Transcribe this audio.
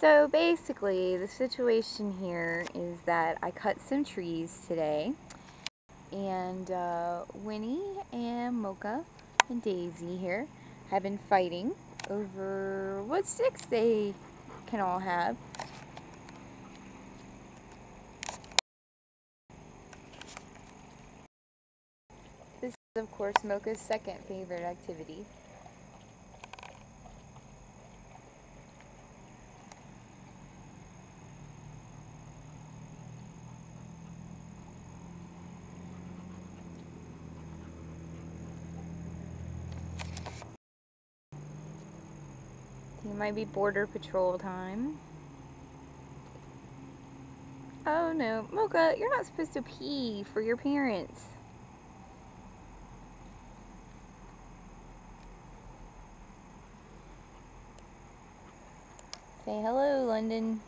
So basically, the situation here is that I cut some trees today, and uh, Winnie and Mocha and Daisy here have been fighting over what sticks they can all have. This is, of course, Mocha's second favorite activity. It might be border patrol time. Oh no, Mocha, you're not supposed to pee for your parents. Say hello, London.